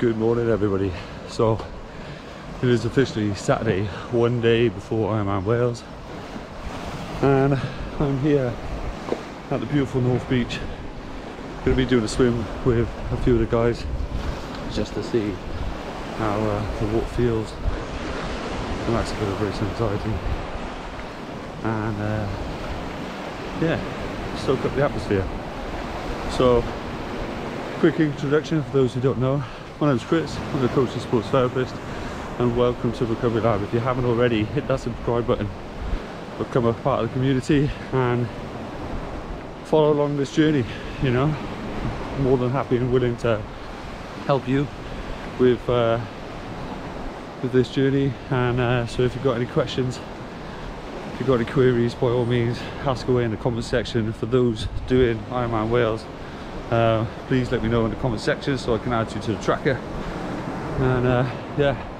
Good morning, everybody. So it is officially Saturday, one day before Ironman Wales, and I'm here at the beautiful North Beach. To be doing a swim with a few of the guys just to see how uh, the water feels. That's a bit of race anxiety, and uh, yeah, soak up the atmosphere. So, quick introduction for those who don't know. My name's Chris, I'm the coach and sports therapist and welcome to Recovery Lab. If you haven't already, hit that subscribe button, become a part of the community and follow along this journey, you know. More than happy and willing to help you with uh, with this journey and uh, so if you've got any questions if you've got any queries by all means ask away in the comment section for those doing Ironman Wales uh, please let me know in the comment section so I can add you to the tracker. And uh, yeah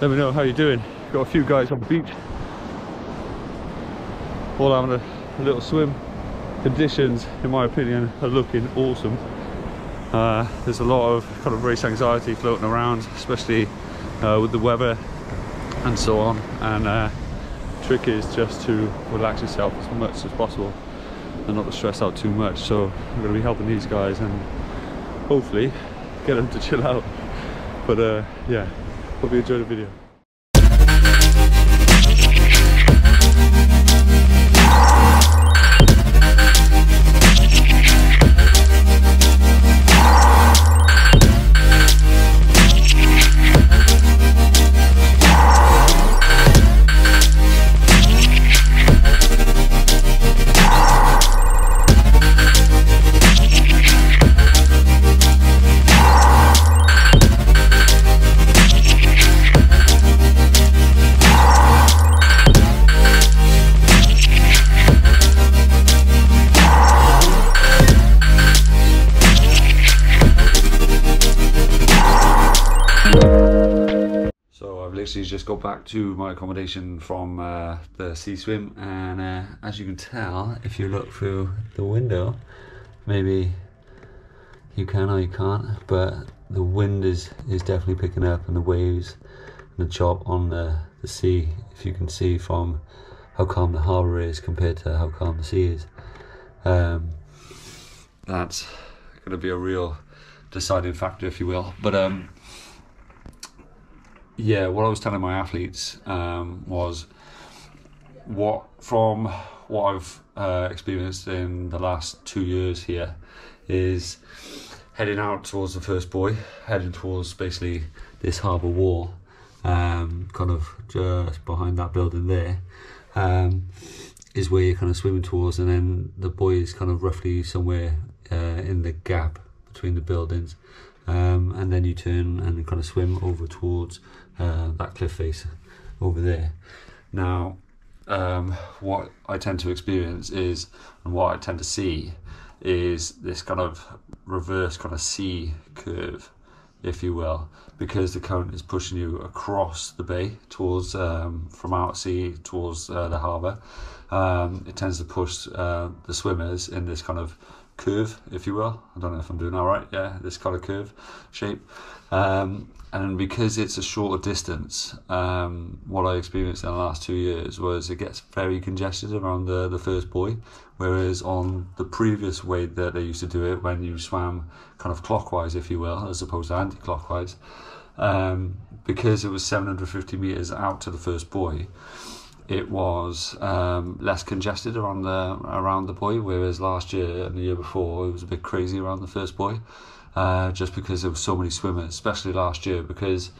let me know how you're doing. Got a few guys on the beach. All having a, a little swim. Conditions in my opinion are looking awesome. Uh, there's a lot of kind of race anxiety floating around especially uh, with the weather and so on. And uh, trick is just to relax yourself as much as possible and not to stress out too much. So I'm going to be helping these guys and hopefully get them to chill out. But uh, yeah, hope you enjoy the video. Literally just got back to my accommodation from uh, the sea swim. And uh, as you can tell if you look through the window maybe you can or you can't but the wind is is definitely picking up and the waves and the chop on the, the sea if you can see from how calm the harbour is compared to how calm the sea is. Um, that's going to be a real deciding factor if you will. But um yeah, what I was telling my athletes um, was what from what I've uh, experienced in the last two years here is heading out towards the first buoy, heading towards basically this harbour wall, um, kind of just behind that building there, um, is where you're kind of swimming towards, and then the buoy is kind of roughly somewhere uh, in the gap between the buildings. Um, and then you turn and kind of swim over towards uh, that cliff face over there. Now, um, what I tend to experience is, and what I tend to see, is this kind of reverse kind of C curve, if you will, because the current is pushing you across the bay towards um, from out at sea towards uh, the harbour. Um, it tends to push uh, the swimmers in this kind of curve, if you will. I don't know if I'm doing all right. Yeah, this kind of curve shape. Um, and because it's a shorter distance, um, what I experienced in the last two years was it gets very congested around the, the first buoy, whereas on the previous way that they used to do it, when you swam kind of clockwise, if you will, as opposed to anti-clockwise, um, because it was 750 meters out to the first buoy, it was um, less congested around the around the buoy, whereas last year and the year before it was a bit crazy around the first buoy, uh, just because there were so many swimmers, especially last year because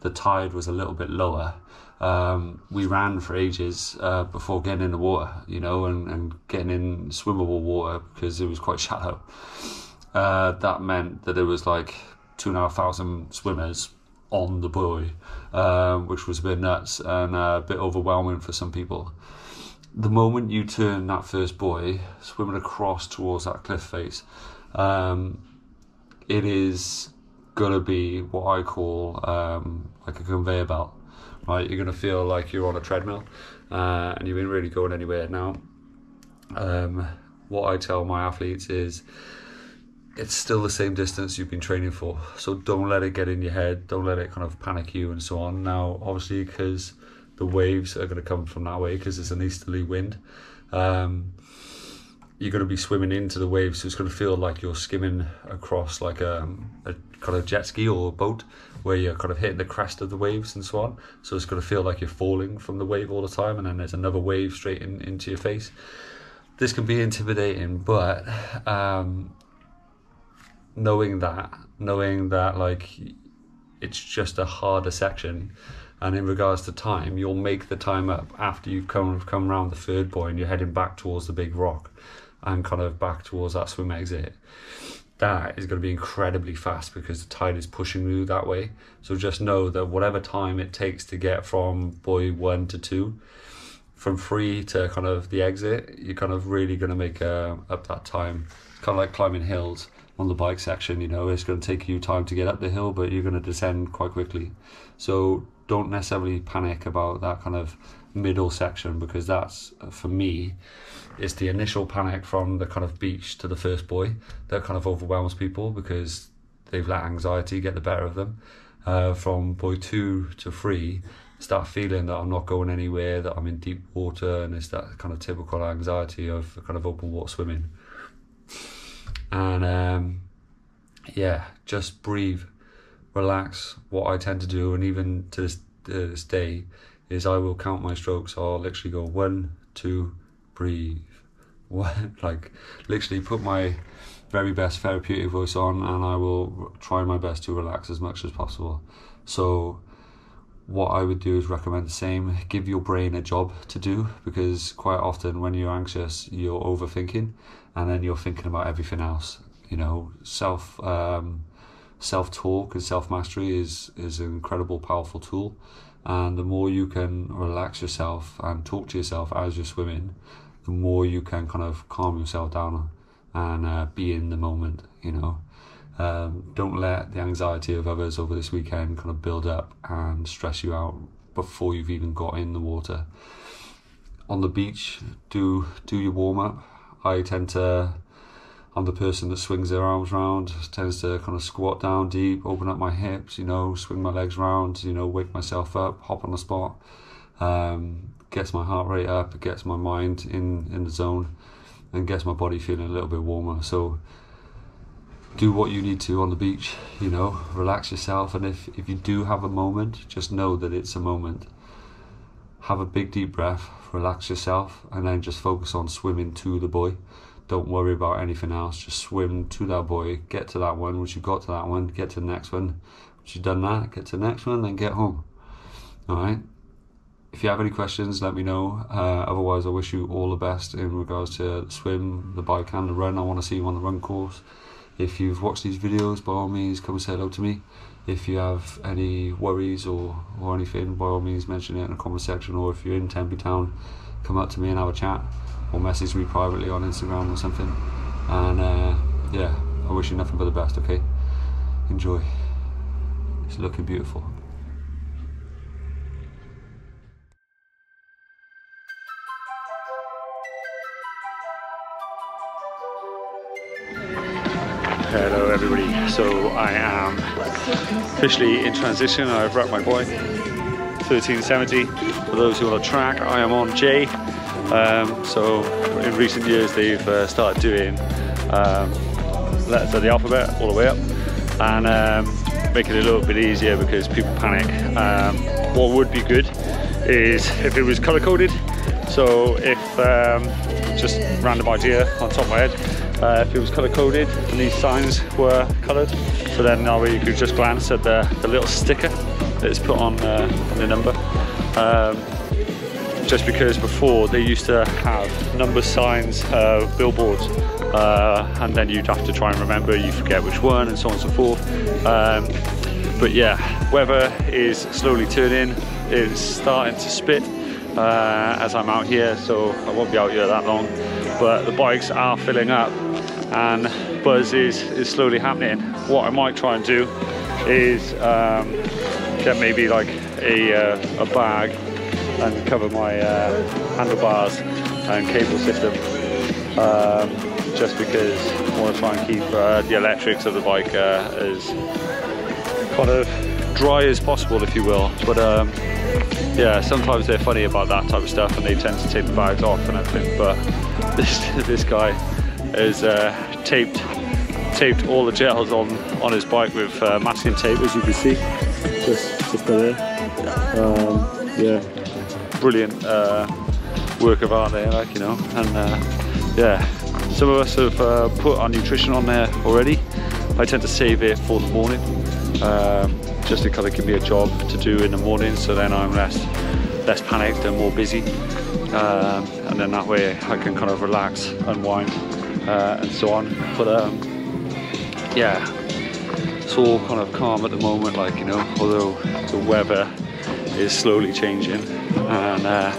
the tide was a little bit lower. Um, we ran for ages uh, before getting in the water, you know, and, and getting in swimmable water because it was quite shallow. Uh, that meant that there was like two and a half thousand swimmers on the buoy, um, which was a bit nuts and a bit overwhelming for some people. The moment you turn that first buoy, swimming across towards that cliff face, um, it is gonna be what I call um, like a conveyor belt, right? You're gonna feel like you're on a treadmill, uh, and you ain't really going anywhere. Now, um, what I tell my athletes is it's still the same distance you've been training for. So don't let it get in your head. Don't let it kind of panic you and so on. Now, obviously, because the waves are going to come from that way because it's an easterly wind. Um, you're going to be swimming into the waves, so it's going to feel like you're skimming across like a, a kind of jet ski or a boat where you're kind of hitting the crest of the waves and so on. So it's going to feel like you're falling from the wave all the time, and then there's another wave straight in, into your face. This can be intimidating, but um, knowing that, knowing that like it's just a harder section, and in regards to time, you'll make the time up after you've come come around the third buoy and you're heading back towards the big rock, and kind of back towards that swim exit. That is going to be incredibly fast because the tide is pushing you that way. So just know that whatever time it takes to get from buoy one to two, from three to kind of the exit, you're kind of really going to make uh, up that time. It's kind of like climbing hills on the bike section, you know, it's going to take you time to get up the hill, but you're going to descend quite quickly. So don't necessarily panic about that kind of middle section because that's, for me, it's the initial panic from the kind of beach to the first buoy that kind of overwhelms people because they've let anxiety get the better of them. Uh, from buoy two to three, start feeling that I'm not going anywhere, that I'm in deep water, and it's that kind of typical anxiety of kind of open water swimming and um, yeah, just breathe, relax. What I tend to do, and even to this, this day, is I will count my strokes. I'll literally go one, two, breathe, one, like literally put my very best therapeutic voice on, and I will try my best to relax as much as possible. So what I would do is recommend the same. Give your brain a job to do because quite often when you're anxious, you're overthinking, and then you're thinking about everything else. You know, self um, self talk and self mastery is is an incredible, powerful tool. And the more you can relax yourself and talk to yourself as you're swimming, the more you can kind of calm yourself down and uh, be in the moment. You know, um, don't let the anxiety of others over this weekend kind of build up and stress you out before you've even got in the water. On the beach, do do your warm up I tend to, I'm the person that swings their arms round, tends to kind of squat down deep, open up my hips, you know, swing my legs round, you know, wake myself up, hop on the spot, um, gets my heart rate up, gets my mind in, in the zone, and gets my body feeling a little bit warmer. So, do what you need to on the beach, you know, relax yourself. And if, if you do have a moment, just know that it's a moment. Have a big deep breath, relax yourself, and then just focus on swimming to the buoy. Don't worry about anything else. Just swim to that buoy, get to that one. Once you've got to that one, get to the next one. Once you've done that, get to the next one, then get home. All right. If you have any questions, let me know. Uh, otherwise, I wish you all the best in regards to the swim, the bike, and the run. I want to see you on the run course. If you've watched these videos, by all means, come and say hello to me. If you have any worries or, or anything, by all means, mention it in the comment section. Or if you're in Tenby Town, come up to me and have a chat, or message me privately on Instagram or something. And uh, yeah, I wish you nothing but the best. Okay, enjoy. It's looking beautiful. So I am officially in transition. I've wrapped my boy, 1370. For those who want to track, I am on J. Um, so in recent years they've uh, started doing um, letters of the alphabet all the way up and um, make it a little bit easier because people panic. Um, what would be good is if it was color coded. So if um, just random idea on top of my head, uh, if it was color coded and these signs were colored. So then now you could just glance at the, the little sticker that is put on, uh, the number. Um, just because before they used to have number signs, uh, billboards, uh, and then you'd have to try and remember, you forget which one, and so on and so forth. Um, but yeah, weather is slowly turning, it's starting to spit uh, as I'm out here, so I won't be out here that long. But the bikes are filling up and buzz is, is slowly happening. What I might try and do is um, get maybe like a, uh, a bag and cover my uh, handlebars and cable system. Um, just because I want to try and keep uh, the electrics of the bike uh, as kind of dry as possible, if you will. But um, yeah, sometimes they're funny about that type of stuff and they tend to take the bags off and everything. But this this guy has uh, taped taped all the gels on on his bike with uh, masking tape, as you can see, just just there. Um, yeah, brilliant uh, work of art there, like you know, and uh, yeah, some of us have uh, put our nutrition on there already. I tend to save it for the morning. Um, just kind of give me a job to do in the morning so then I'm less less panicked and more busy um, and then that way I can kind of relax and unwind uh, and so on. But um, yeah it's all kind of calm at the moment like you know although the weather is slowly changing and uh,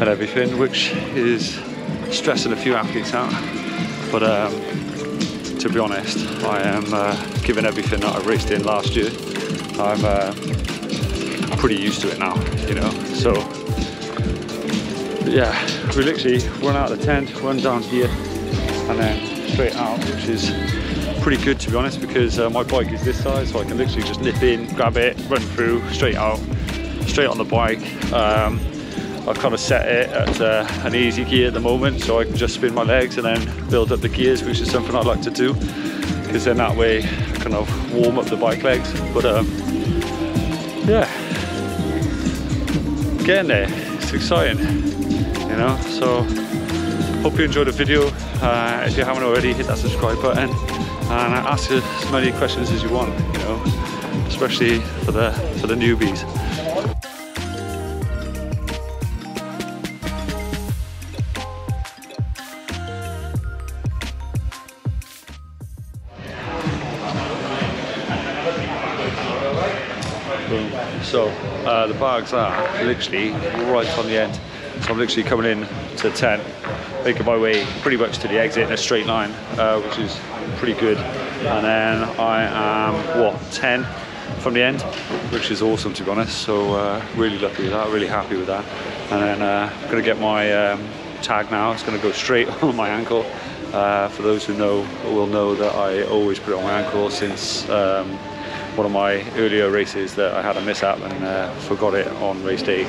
and everything which is stressing a few athletes out. But um, to be honest I am uh, giving everything that I raced in last year. I'm uh, pretty used to it now, you know. So yeah, we literally run out of the tent, run down here, and then straight out, which is pretty good to be honest, because uh, my bike is this size, so I can literally just nip in, grab it, run through, straight out, straight on the bike. Um, I kind of set it at uh, an easy gear at the moment, so I can just spin my legs and then build up the gears, which is something I like to do, because then that way I kind of warm up the bike legs. But um, yeah, getting there. It's exciting, you know. So hope you enjoyed the video. Uh, if you haven't already, hit that subscribe button and ask as many questions as you want, you know, especially for the for the newbies. So uh, the bags are literally right on the end. So I'm literally coming in to 10, making my way pretty much to the exit in a straight line, uh, which is pretty good. And then I am, what, 10 from the end, which is awesome to be honest. So uh, really lucky with that, really happy with that. And then uh, I'm gonna get my um, tag now. It's gonna go straight on my ankle. Uh, for those who know, will know that I always put it on my ankle since um, one of my earlier races that I had a mishap and uh, forgot it on race day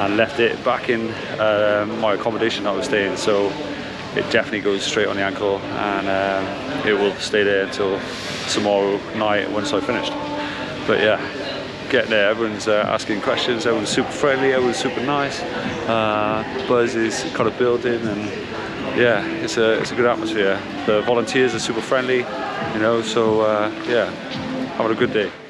and left it back in uh, my accommodation that I was staying so it definitely goes straight on the ankle and uh, it will stay there until tomorrow night once I finished but yeah getting there everyone's uh, asking questions everyone's super friendly everyone's super nice uh, buzz is kind of building and yeah it's a it's a good atmosphere the volunteers are super friendly you know so uh, yeah having a good day.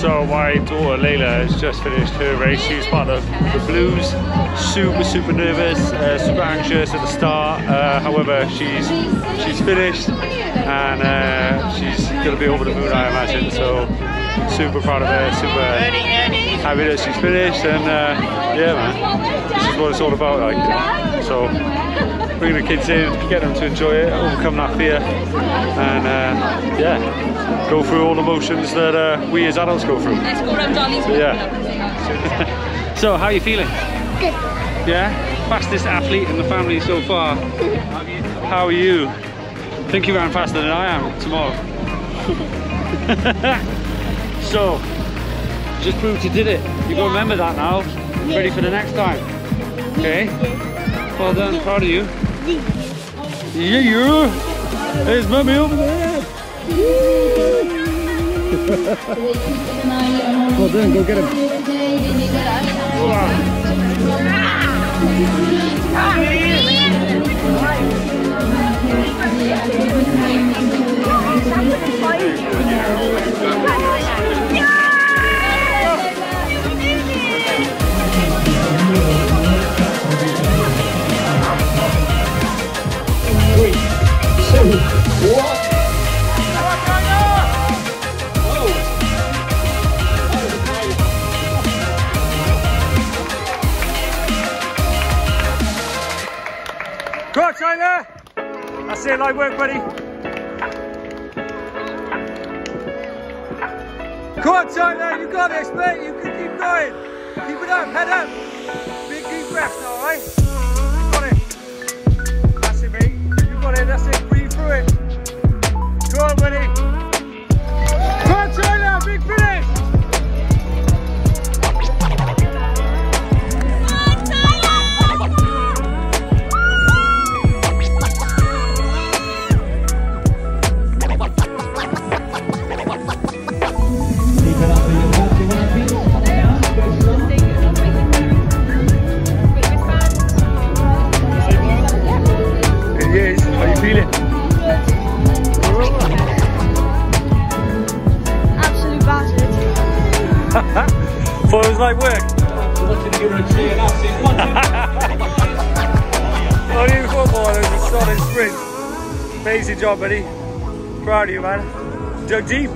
So my daughter Layla has just finished her race. She's part of the Blues. Super, super nervous, uh, super anxious at the start. Uh, however, she's she's finished and uh, she's gonna be over the moon, I imagine. So super proud of her, super happy that she's finished. And uh, yeah, man, this is what it's all about. Like, so bring the kids in, get them to enjoy it, overcome that fear, and uh, yeah, go through all the motions that uh, we as adults go through. Let's go around Dolly's. So, yeah. So, how are you feeling? Good. Yeah? Fastest athlete in the family so far. How are you? I think you ran faster than I am tomorrow. so, just proved you did it. You got to remember that now. Ready for the next time. Okay? Well done, proud of you. Yeah, you. There's mummy over there. well done, go get him. Three, Tyler. That's it, light work, buddy. Come on, Tyler. You got this, mate. You can keep going. Keep it up. Head up. Big deep breath all right? You got it. That's it, mate. You got it. That's it. Breathe through it. Go on, buddy. Buddy. Proud of you, man. Dug deep.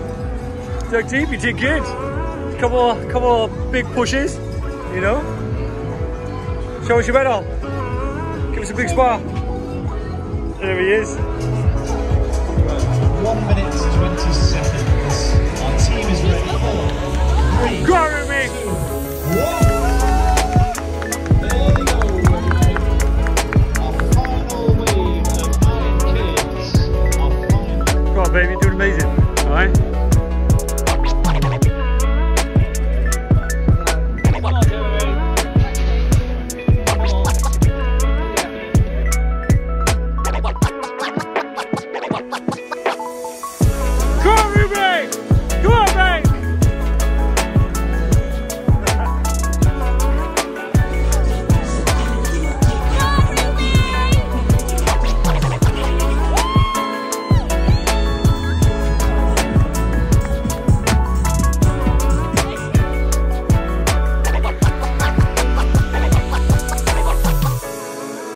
Dug deep, you did good. A Couple, couple of big pushes, you know. Show us your medal. Give us a big smile. There he is. One minute, 20 seconds. Our team is ready. Four, three, Go on me. one. Baby, doing amazing.